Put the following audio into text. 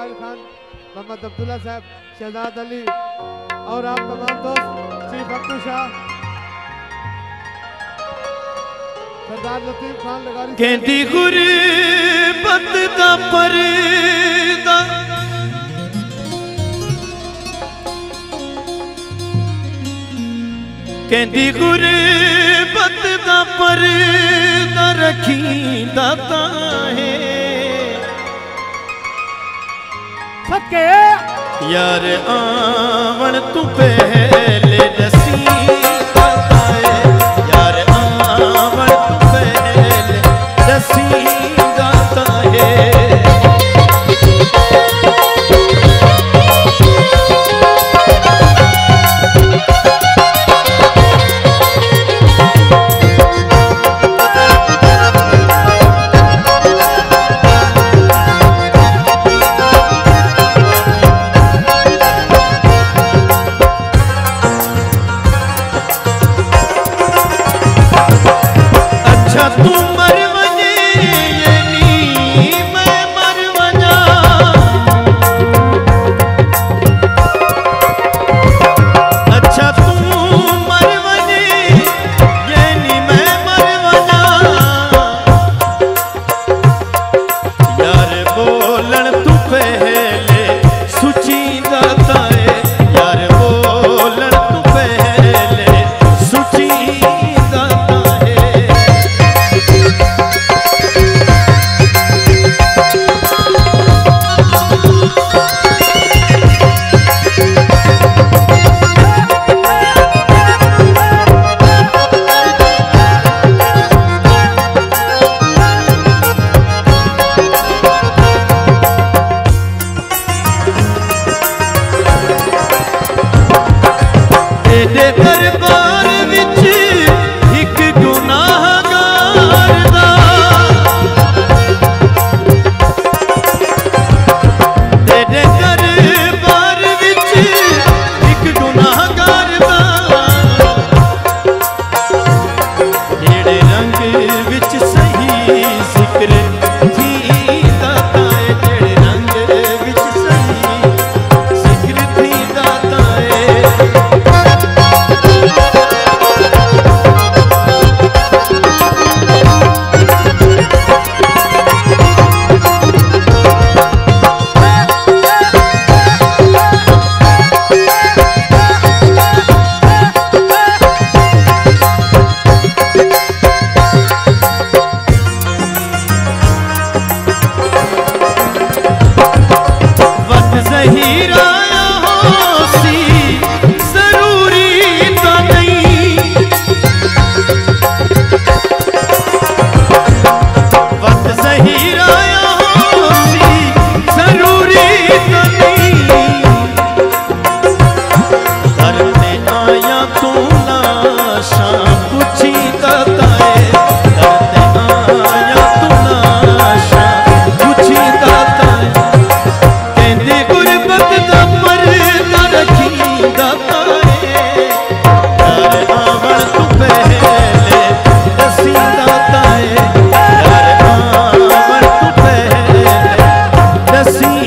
खान, मोहम्मद अब्दुल्ला साहब, शहजाद अली और आप तमाम दोस्त, चीफ अब्दुल शाह, सरदार लतीफ खान लगारी कहती गुरबत दा परदा। कहती गुरबत दा परदा रखींदा ताहे ਸਕੇ ਯਾਰ ਆਵਣ ਤੂੰ ਪਹਿਲੇ सही así.